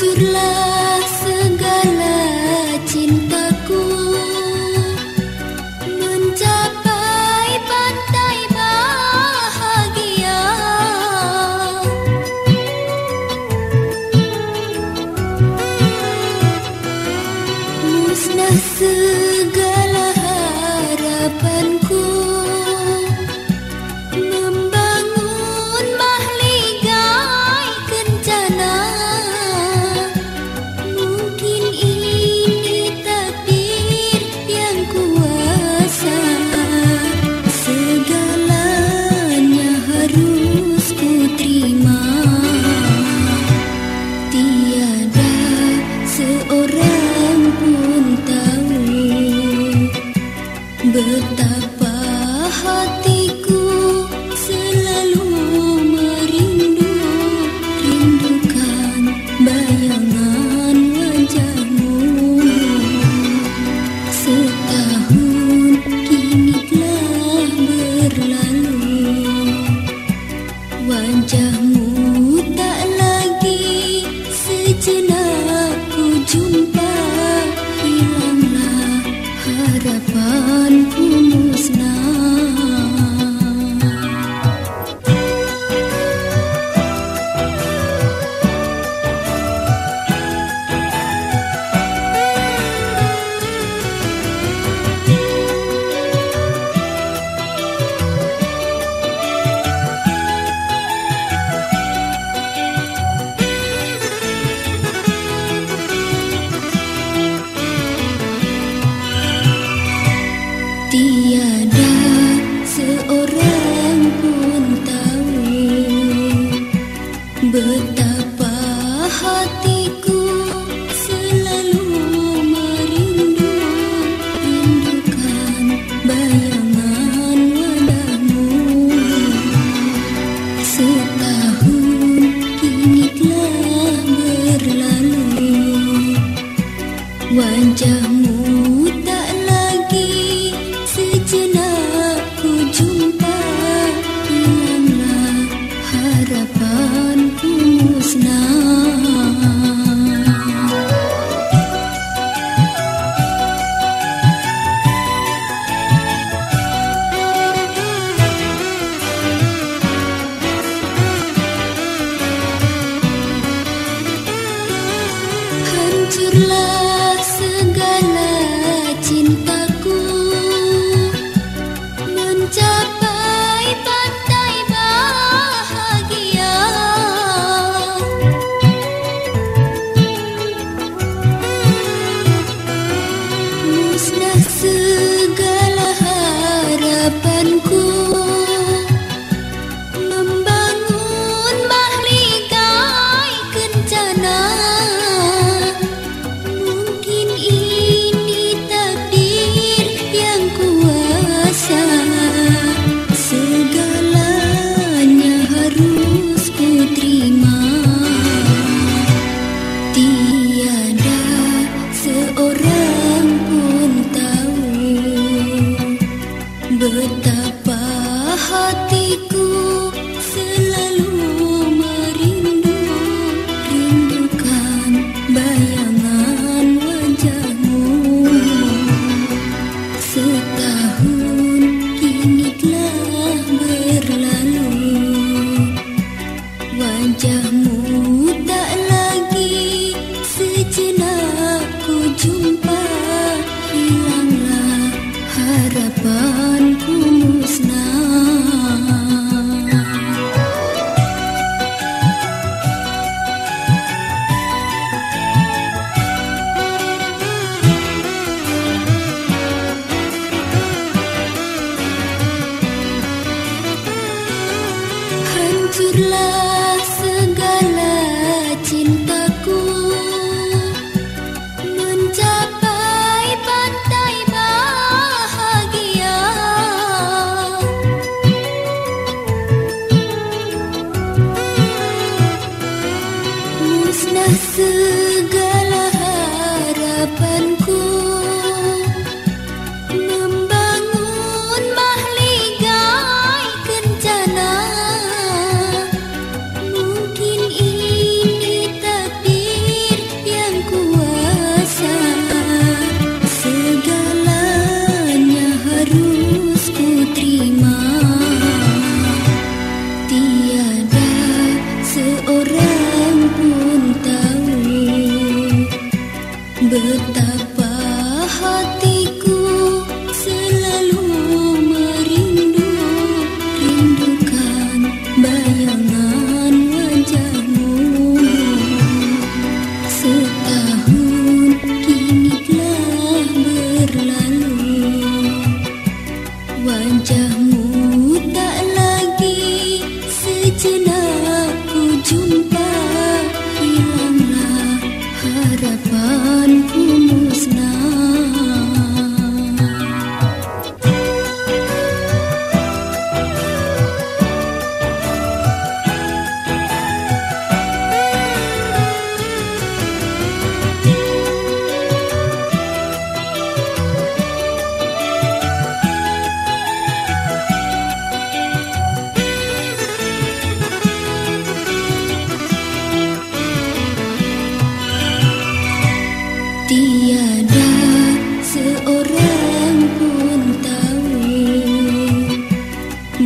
hancurlah segala cintaku. Mencapai pantai bahagia. Musnah segala to Yalnız now.